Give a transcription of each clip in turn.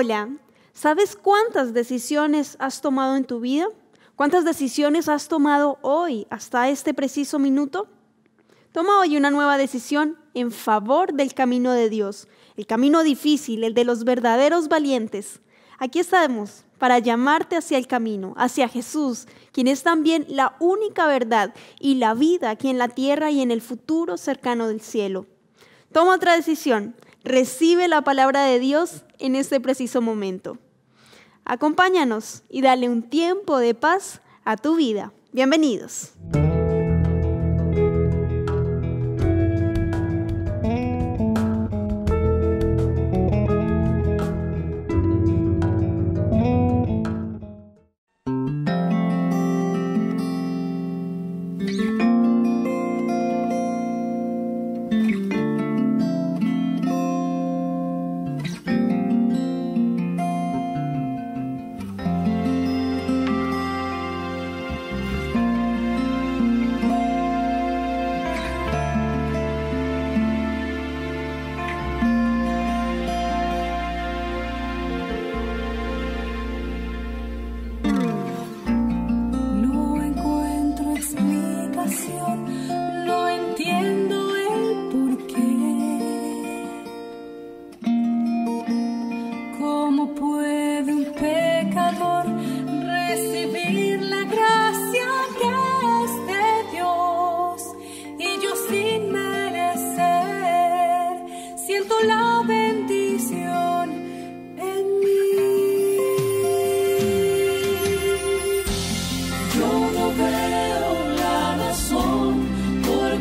Hola, ¿sabes cuántas decisiones has tomado en tu vida? ¿Cuántas decisiones has tomado hoy hasta este preciso minuto? Toma hoy una nueva decisión en favor del camino de Dios, el camino difícil, el de los verdaderos valientes. Aquí estamos para llamarte hacia el camino, hacia Jesús, quien es también la única verdad y la vida aquí en la tierra y en el futuro cercano del cielo. Toma otra decisión, recibe la palabra de Dios en este preciso momento. Acompáñanos y dale un tiempo de paz a tu vida. Bienvenidos.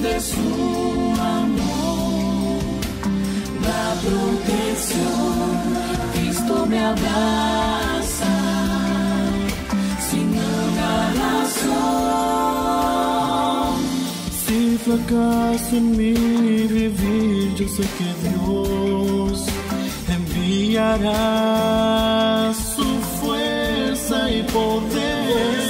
extiende su amor, la protección, Cristo me abraza, sin una razón. Si fracaso en mi vivir, yo sé que Dios enviará su fuerza y poder.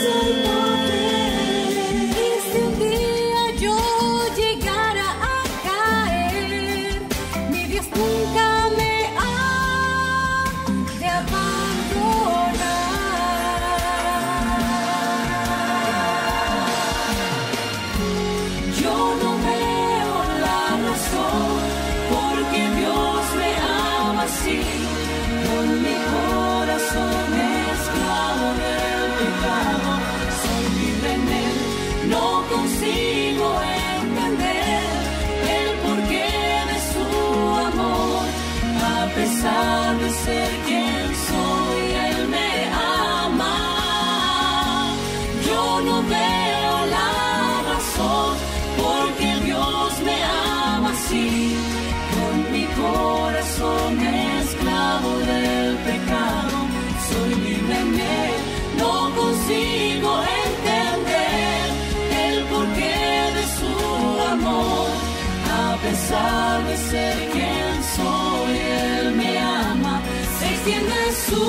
Ser quien soy, Él me ama, se extiende su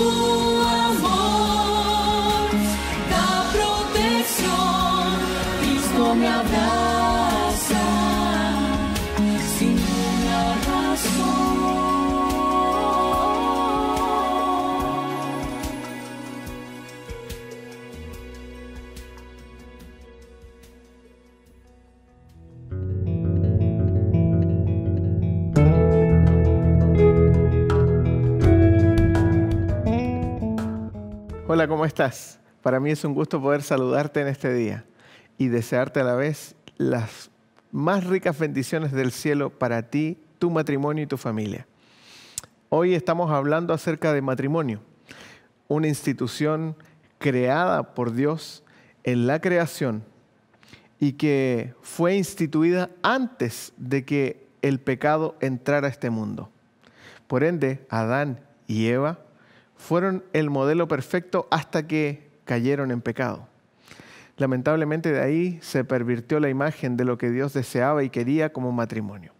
amor, da protección, Cristo me abraza sin una razón. Hola, ¿cómo estás? Para mí es un gusto poder saludarte en este día y desearte a la vez las más ricas bendiciones del cielo para ti, tu matrimonio y tu familia. Hoy estamos hablando acerca de matrimonio, una institución creada por Dios en la creación y que fue instituida antes de que el pecado entrara a este mundo. Por ende, Adán y Eva fueron el modelo perfecto hasta que cayeron en pecado. Lamentablemente de ahí se pervirtió la imagen de lo que Dios deseaba y quería como matrimonio.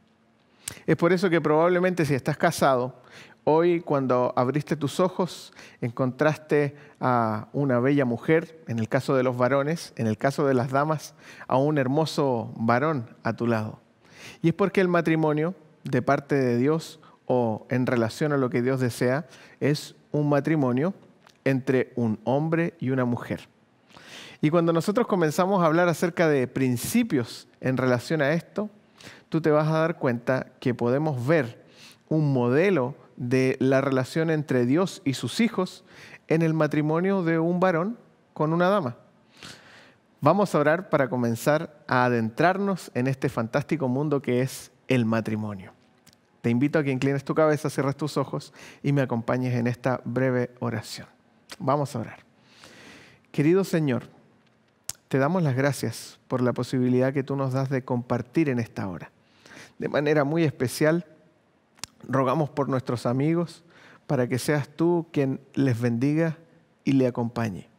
Es por eso que probablemente si estás casado, hoy cuando abriste tus ojos encontraste a una bella mujer, en el caso de los varones, en el caso de las damas, a un hermoso varón a tu lado. Y es porque el matrimonio, de parte de Dios o en relación a lo que Dios desea, es un matrimonio entre un hombre y una mujer. Y cuando nosotros comenzamos a hablar acerca de principios en relación a esto, tú te vas a dar cuenta que podemos ver un modelo de la relación entre Dios y sus hijos en el matrimonio de un varón con una dama. Vamos a orar para comenzar a adentrarnos en este fantástico mundo que es el matrimonio. Te invito a que inclines tu cabeza, cierres tus ojos y me acompañes en esta breve oración. Vamos a orar. Querido Señor, te damos las gracias por la posibilidad que tú nos das de compartir en esta hora. De manera muy especial, rogamos por nuestros amigos para que seas tú quien les bendiga y le acompañe.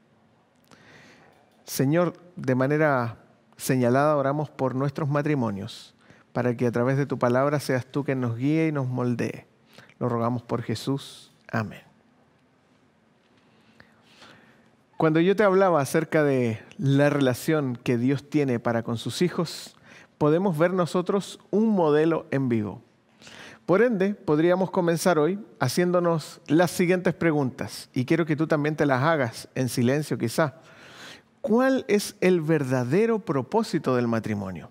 Señor, de manera señalada oramos por nuestros matrimonios para que a través de tu palabra seas tú quien nos guíe y nos moldee. Lo rogamos por Jesús. Amén. Cuando yo te hablaba acerca de la relación que Dios tiene para con sus hijos, podemos ver nosotros un modelo en vivo. Por ende, podríamos comenzar hoy haciéndonos las siguientes preguntas, y quiero que tú también te las hagas en silencio quizá. ¿Cuál es el verdadero propósito del matrimonio?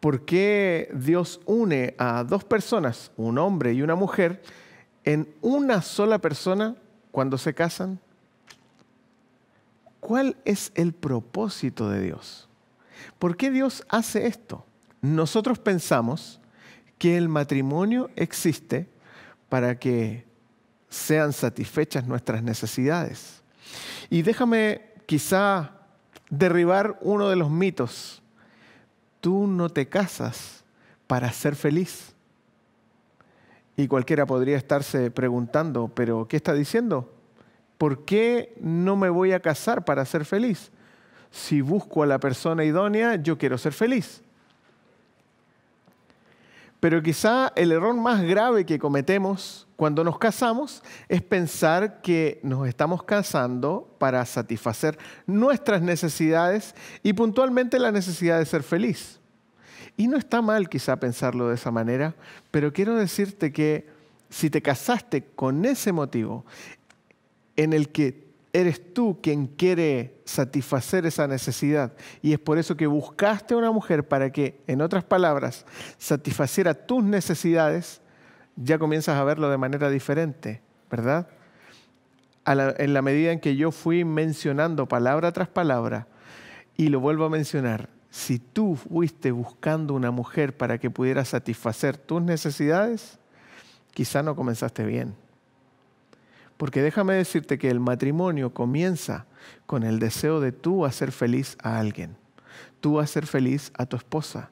¿Por qué Dios une a dos personas, un hombre y una mujer, en una sola persona cuando se casan? ¿Cuál es el propósito de Dios? ¿Por qué Dios hace esto? Nosotros pensamos que el matrimonio existe para que sean satisfechas nuestras necesidades. Y déjame quizá derribar uno de los mitos tú no te casas para ser feliz. Y cualquiera podría estarse preguntando, pero ¿qué está diciendo? ¿Por qué no me voy a casar para ser feliz? Si busco a la persona idónea, yo quiero ser feliz. Pero quizá el error más grave que cometemos cuando nos casamos es pensar que nos estamos casando para satisfacer nuestras necesidades y puntualmente la necesidad de ser feliz. Y no está mal quizá pensarlo de esa manera, pero quiero decirte que si te casaste con ese motivo en el que eres tú quien quiere satisfacer esa necesidad. Y es por eso que buscaste una mujer para que, en otras palabras, satisfaciera tus necesidades, ya comienzas a verlo de manera diferente, ¿verdad? en la medida en que yo fui mencionando palabra tras palabra, y lo vuelvo a mencionar, si tú fuiste buscando una mujer para que pudiera satisfacer tus necesidades, quizá no comenzaste bien. Porque déjame decirte que el matrimonio comienza con el deseo de tú hacer feliz a alguien, tú hacer feliz a tu esposa.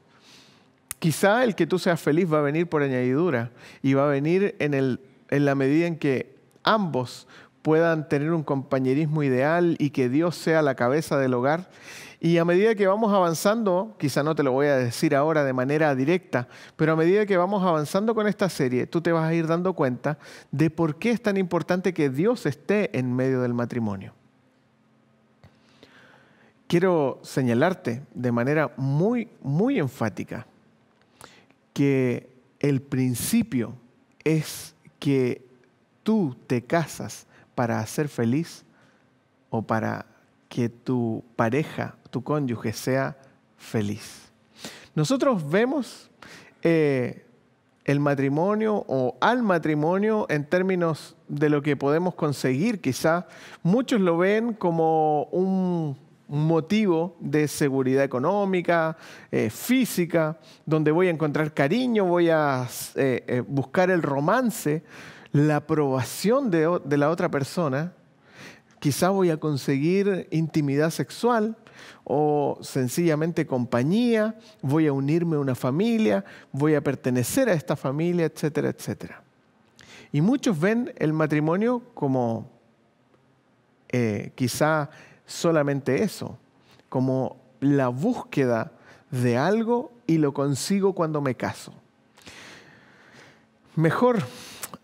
Quizá el que tú seas feliz va a venir por añadidura y va a venir en, el, en la medida en que ambos puedan tener un compañerismo ideal y que Dios sea la cabeza del hogar Y a medida que vamos avanzando, quizá no te lo voy a decir ahora de manera directa, pero a medida que vamos avanzando con esta serie, tú te vas a ir dando cuenta de por qué es tan importante que Dios esté en medio del matrimonio. Quiero señalarte de manera muy, muy enfática que el principio es que tú te casas para ser feliz o para que tu pareja, tu cónyuge sea feliz. Nosotros vemos eh, el matrimonio o al matrimonio en términos de lo que podemos conseguir. Quizá muchos lo ven como un motivo de seguridad económica, eh, física, donde voy a encontrar cariño, voy a eh, buscar el romance, la aprobación de la otra persona Quizá voy a conseguir intimidad sexual o sencillamente compañía, voy a unirme a una familia, voy a pertenecer a esta familia, etcétera, etcétera. Y muchos ven el matrimonio como eh, quizá solamente eso, como la búsqueda de algo y lo consigo cuando me caso. Mejor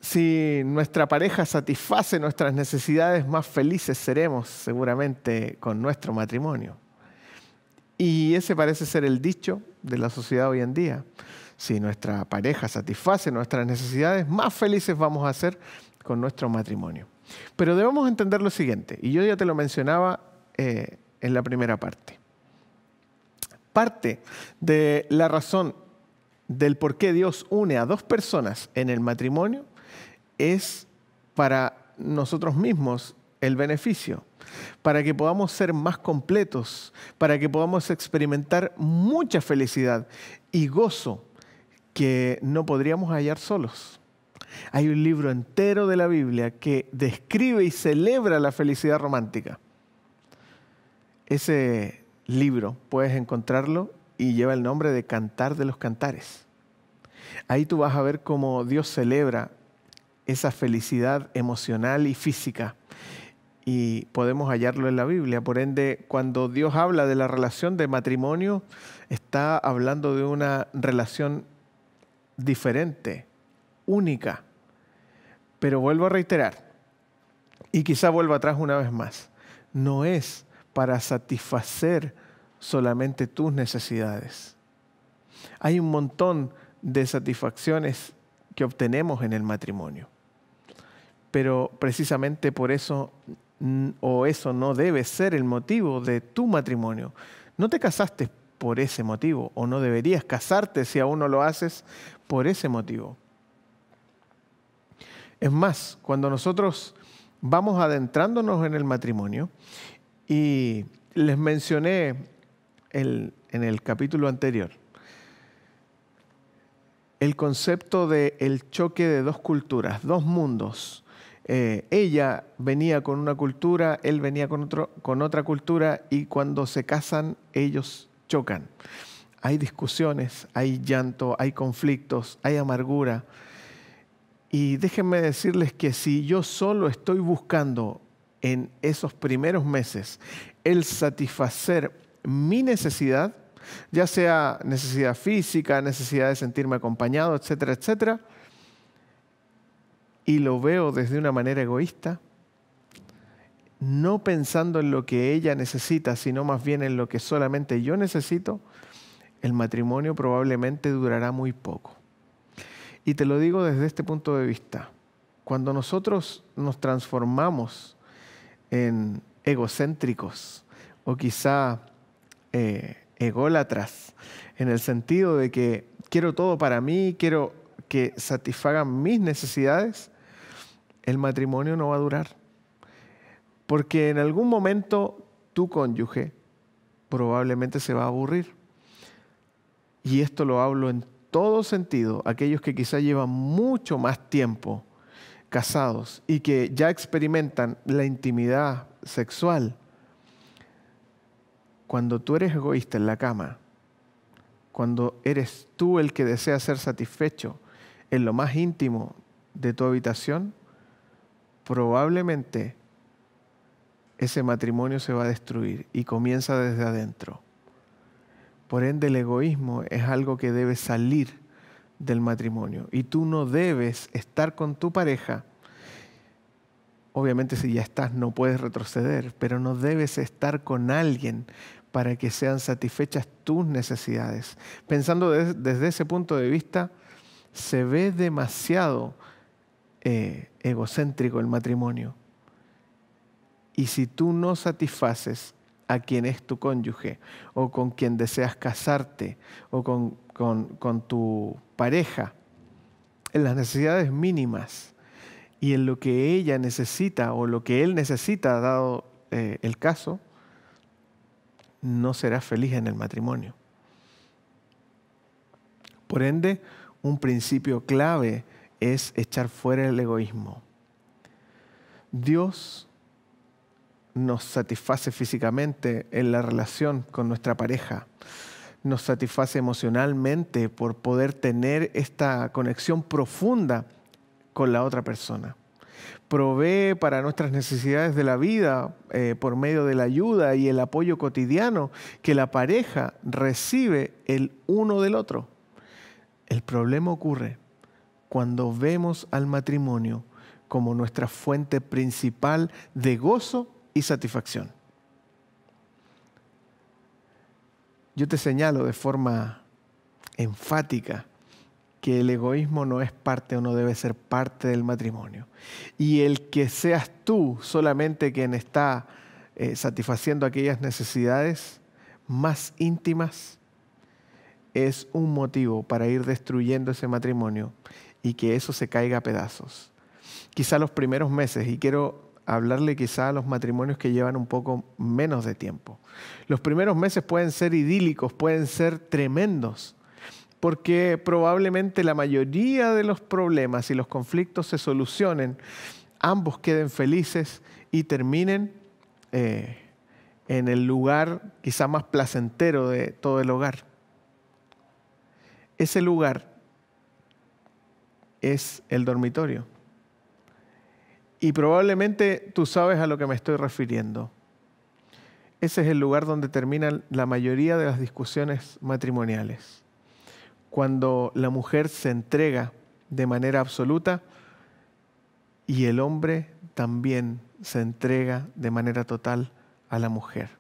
si nuestra pareja satisface nuestras necesidades, más felices seremos seguramente con nuestro matrimonio. Y ese parece ser el dicho de la sociedad hoy en día. Si nuestra pareja satisface nuestras necesidades, más felices vamos a ser con nuestro matrimonio. Pero debemos entender lo siguiente, y yo ya te lo mencionaba eh, en la primera parte. Parte de la razón del por qué Dios une a dos personas en el matrimonio es para nosotros mismos el beneficio, para que podamos ser más completos, para que podamos experimentar mucha felicidad y gozo que no podríamos hallar solos. Hay un libro entero de la Biblia que describe y celebra la felicidad romántica. Ese libro puedes encontrarlo y lleva el nombre de Cantar de los Cantares. Ahí tú vas a ver cómo Dios celebra esa felicidad emocional y física. Y podemos hallarlo en la Biblia. Por ende, cuando Dios habla de la relación de matrimonio, está hablando de una relación diferente, única. Pero vuelvo a reiterar, y quizá vuelva atrás una vez más, no es para satisfacer solamente tus necesidades. Hay un montón de satisfacciones que obtenemos en el matrimonio pero precisamente por eso, o eso no debe ser el motivo de tu matrimonio. No te casaste por ese motivo, o no deberías casarte si aún no lo haces por ese motivo. Es más, cuando nosotros vamos adentrándonos en el matrimonio, y les mencioné en el capítulo anterior, el concepto de el choque de dos culturas, dos mundos, eh, ella venía con una cultura, él venía con, con otra cultura y cuando se casan ellos chocan. Hay discusiones, hay llanto, hay conflictos, hay amargura. Y déjenme decirles que si yo solo estoy buscando en esos primeros meses el satisfacer mi necesidad, ya sea necesidad física, necesidad de sentirme acompañado, etcétera, etcétera, y lo veo desde una manera egoísta, no pensando en lo que ella necesita, sino más bien en lo que solamente yo necesito, el matrimonio probablemente durará muy poco. Y te lo digo desde este punto de vista. Cuando nosotros nos transformamos en egocéntricos o quizá eh, ególatras, en el sentido de que quiero todo para mí, quiero que satisfagan mis necesidades, el matrimonio no va a durar. Porque en algún momento tu cónyuge probablemente se va a aburrir. Y esto lo hablo en todo sentido, aquellos que quizá llevan mucho más tiempo casados y que ya experimentan la intimidad sexual. Cuando tú eres egoísta en la cama, cuando eres tú el que desea ser satisfecho en lo más íntimo de tu habitación, probablemente ese matrimonio se va a destruir y comienza desde adentro. Por ende, el egoísmo es algo que debe salir del matrimonio y tú no debes estar con tu pareja. Obviamente si ya estás no puedes retroceder, pero no debes estar con alguien para que sean satisfechas tus necesidades. Pensando desde ese punto de vista, se ve demasiado eh, egocéntrico el matrimonio. Y si tú no satisfaces a quien es tu cónyuge o con quien deseas casarte o con, con, tu pareja, en las necesidades mínimas y en lo que ella necesita o lo que él necesita, dado eh, el caso, no serás feliz en el matrimonio. Por ende, un principio clave es echar fuera el egoísmo. Dios nos satisface físicamente en la relación con nuestra pareja, nos satisface emocionalmente por poder tener esta conexión profunda con la otra persona. Provee para nuestras necesidades de la vida eh, por medio de la ayuda y el apoyo cotidiano que la pareja recibe el uno del otro. El problema ocurre cuando vemos al matrimonio como nuestra fuente principal de gozo y satisfacción. Yo te señalo de forma enfática que el egoísmo no es parte o no debe ser parte del matrimonio. Y el que seas tú solamente quien está eh, satisfaciendo aquellas necesidades más íntimas es un motivo para ir destruyendo ese matrimonio y que eso se caiga a pedazos. Quizá los primeros meses, y quiero hablarle quizá a los matrimonios que llevan un poco menos de tiempo. Los primeros meses pueden ser idílicos, pueden ser tremendos, porque probablemente la mayoría de los problemas y los conflictos se solucionen, ambos queden felices y terminen eh, en el lugar quizá más placentero de todo el hogar. Ese lugar es el dormitorio. Y probablemente tú sabes a lo que me estoy refiriendo. Ese es el lugar donde terminan la mayoría de las discusiones matrimoniales. Cuando la mujer se entrega de manera absoluta y el hombre también se entrega de manera total a la mujer.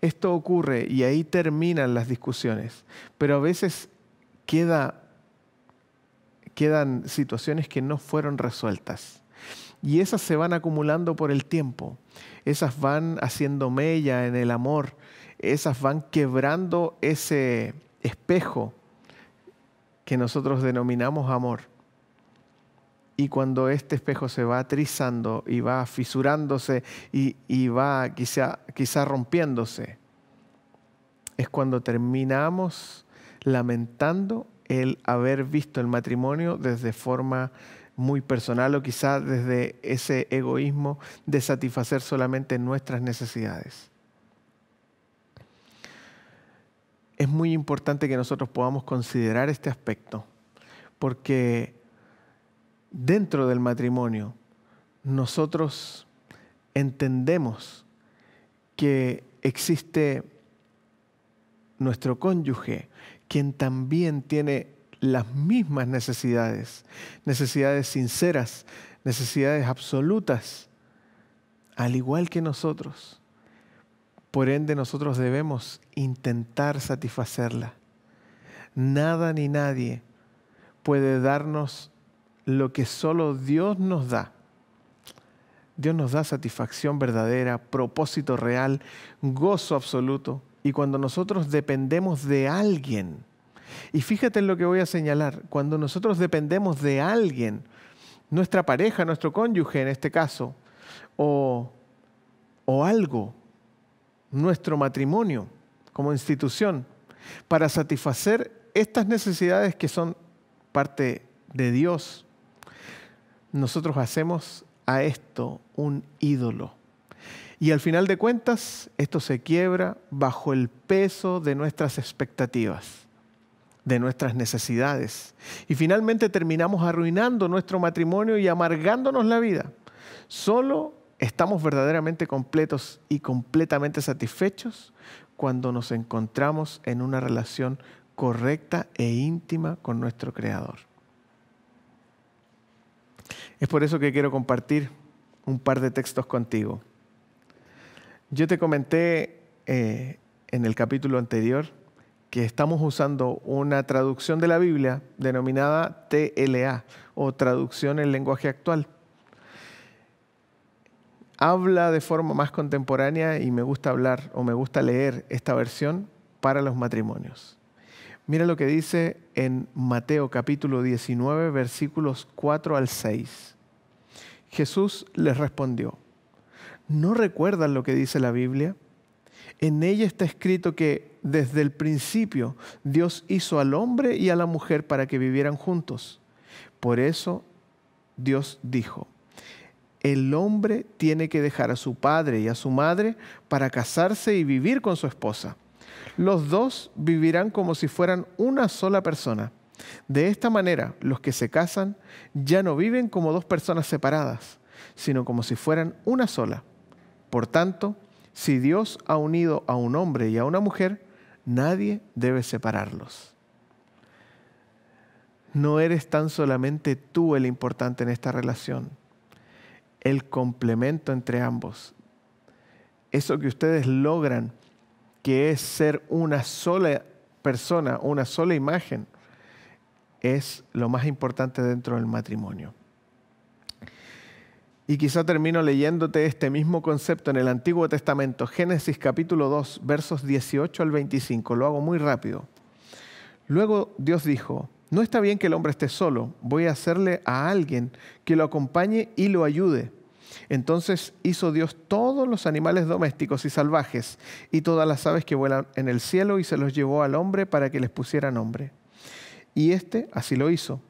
Esto ocurre y ahí terminan las discusiones, pero a veces queda quedan situaciones que no fueron resueltas. Y esas se van acumulando por el tiempo. Esas van haciendo mella en el amor. Esas van quebrando ese espejo que nosotros denominamos amor. Y cuando este espejo se va trizando y va fisurándose y, va quizá, quizá rompiéndose, es cuando terminamos lamentando el haber visto el matrimonio desde forma muy personal o quizá desde ese egoísmo de satisfacer solamente nuestras necesidades. Es muy importante que nosotros podamos considerar este aspecto, porque dentro del matrimonio nosotros entendemos que existe nuestro cónyuge, quien también tiene las mismas necesidades, necesidades sinceras, necesidades absolutas, al igual que nosotros. Por ende, nosotros debemos intentar satisfacerla. Nada ni nadie puede darnos lo que solo Dios nos da. Dios nos da satisfacción verdadera, propósito real, gozo absoluto. Y cuando nosotros dependemos de alguien, y fíjate en lo que voy a señalar, cuando nosotros dependemos de alguien, nuestra pareja, nuestro cónyuge en este caso, o, o algo, nuestro matrimonio como institución, para satisfacer estas necesidades que son parte de Dios, nosotros hacemos a esto un ídolo. Y al final de cuentas, esto se quiebra bajo el peso de nuestras expectativas, de nuestras necesidades. Y finalmente terminamos arruinando nuestro matrimonio y amargándonos la vida, solo estamos verdaderamente completos y completamente satisfechos cuando nos encontramos en una relación correcta e íntima con nuestro Creador. Es por eso que quiero compartir un par de textos contigo. Yo te comenté eh, en el capítulo anterior que estamos usando una traducción de la Biblia denominada TLA o traducción en lenguaje actual. Habla de forma más contemporánea y me gusta hablar o me gusta leer esta versión para los matrimonios. Mira lo que dice en Mateo capítulo 19 versículos 4 al 6. Jesús les respondió, ¿no recuerdan lo que dice la Biblia? En ella está escrito que desde el principio Dios hizo al hombre y a la mujer para que vivieran juntos. Por eso Dios dijo, el hombre tiene que dejar a su padre y a su madre para casarse y vivir con su esposa. Los dos vivirán como si fueran una sola persona. De esta manera, los que se casan ya no viven como dos personas separadas, sino como si fueran una sola. Por tanto, si Dios ha unido a un hombre y a una mujer, nadie debe separarlos. No eres tan solamente tú el importante en esta relación, el complemento entre ambos. Eso que ustedes logran, que es ser una sola persona, una sola imagen, es lo más importante dentro del matrimonio. Y quizá termino leyéndote este mismo concepto en el Antiguo Testamento, Génesis capítulo 2, versos 18 al 25. Lo hago muy rápido. Luego Dios dijo, no está bien que el hombre esté solo, voy a hacerle a alguien que lo acompañe y lo ayude. Entonces hizo Dios todos los animales domésticos y salvajes y todas las aves que vuelan en el cielo y se los llevó al hombre para que les pusiera nombre. Y éste así lo hizo.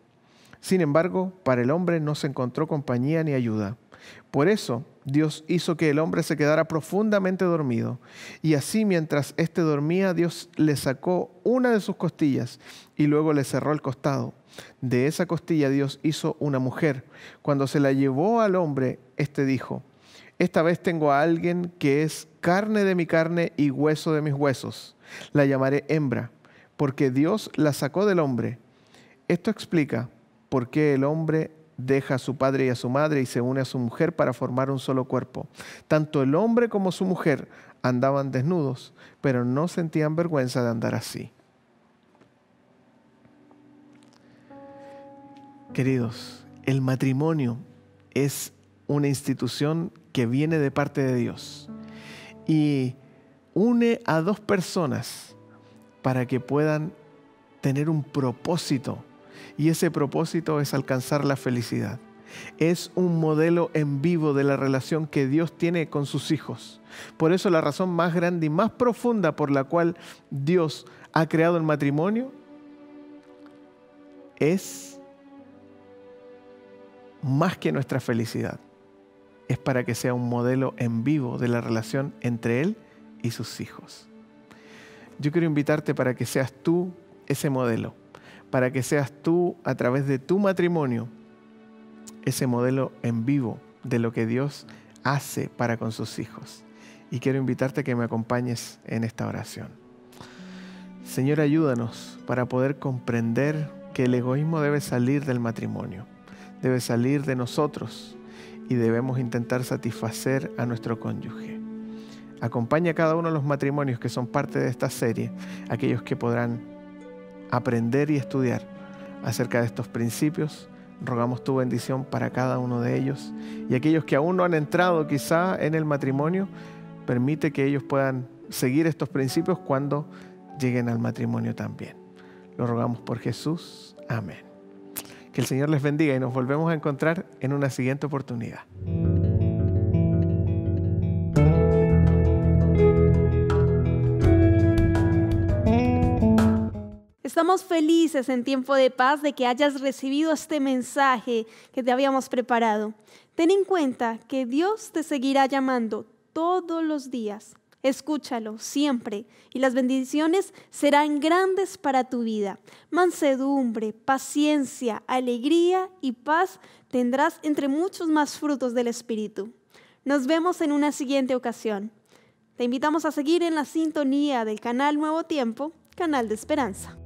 Sin embargo, para el hombre no se encontró compañía ni ayuda. Por eso Dios hizo que el hombre se quedara profundamente dormido. Y así mientras éste dormía, Dios le sacó una de sus costillas y luego le cerró el costado. De esa costilla Dios hizo una mujer. Cuando se la llevó al hombre, éste dijo, esta vez tengo a alguien que es carne de mi carne y hueso de mis huesos. La llamaré hembra, porque Dios la sacó del hombre. Esto explica por qué el hombre deja a su padre y a su madre y se une a su mujer para formar un solo cuerpo. Tanto el hombre como su mujer andaban desnudos, pero no sentían vergüenza de andar así. Queridos, el matrimonio es una institución que viene de parte de Dios y une a dos personas para que puedan tener un propósito y ese propósito es alcanzar la felicidad. Es un modelo en vivo de la relación que Dios tiene con sus hijos. Por eso la razón más grande y más profunda por la cual Dios ha creado el matrimonio es más que nuestra felicidad. Es para que sea un modelo en vivo de la relación entre Él y sus hijos. Yo quiero invitarte para que seas tú ese modelo para que seas tú, a través de tu matrimonio, ese modelo en vivo de lo que Dios hace para con sus hijos. Y quiero invitarte a que me acompañes en esta oración. Señor, ayúdanos para poder comprender que el egoísmo debe salir del matrimonio, debe salir de nosotros y debemos intentar satisfacer a nuestro cónyuge. Acompaña a cada uno de los matrimonios que son parte de esta serie, aquellos que podrán aprender y estudiar acerca de estos principios. Rogamos tu bendición para cada uno de ellos y aquellos que aún no han entrado quizá en el matrimonio, permite que ellos puedan seguir estos principios cuando lleguen al matrimonio también. Lo rogamos por Jesús. Amén. Que el Señor les bendiga y nos volvemos a encontrar en una siguiente oportunidad. Estamos felices en tiempo de paz de que hayas recibido este mensaje que te habíamos preparado. Ten en cuenta que Dios te seguirá llamando todos los días. Escúchalo siempre y las bendiciones serán grandes para tu vida. Mansedumbre, paciencia, alegría y paz tendrás entre muchos más frutos del Espíritu. Nos vemos en una siguiente ocasión. Te invitamos a seguir en la sintonía del canal Nuevo Tiempo, canal de esperanza.